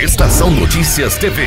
Estação Notícias TV.